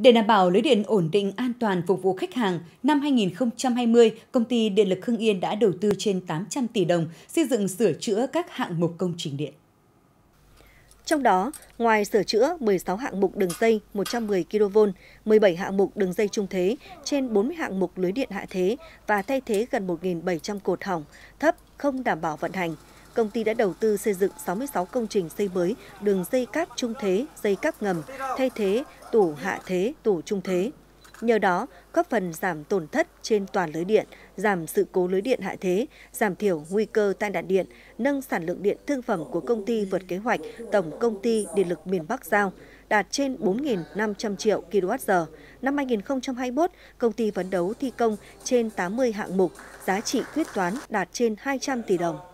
Để đảm bảo lưới điện ổn định an toàn phục vụ khách hàng, năm 2020, công ty Điện lực Hưng Yên đã đầu tư trên 800 tỷ đồng xây dựng sửa chữa các hạng mục công trình điện. Trong đó, ngoài sửa chữa 16 hạng mục đường dây 110 kV, 17 hạng mục đường dây trung thế, trên 40 hạng mục lưới điện hạ thế và thay thế gần 1.700 cột hỏng, thấp, không đảm bảo vận hành, công ty đã đầu tư xây dựng 66 công trình xây mới đường dây cáp trung thế, dây cáp ngầm, thay thế tủ hạ thế, tủ trung thế. Nhờ đó, góp phần giảm tổn thất trên toàn lưới điện, giảm sự cố lưới điện hạ thế, giảm thiểu nguy cơ tai nạn điện, nâng sản lượng điện thương phẩm của công ty vượt kế hoạch Tổng Công ty Điện lực miền Bắc giao, đạt trên 4.500 triệu kWh. Năm 2021, công ty phấn đấu thi công trên 80 hạng mục, giá trị quyết toán đạt trên 200 tỷ đồng.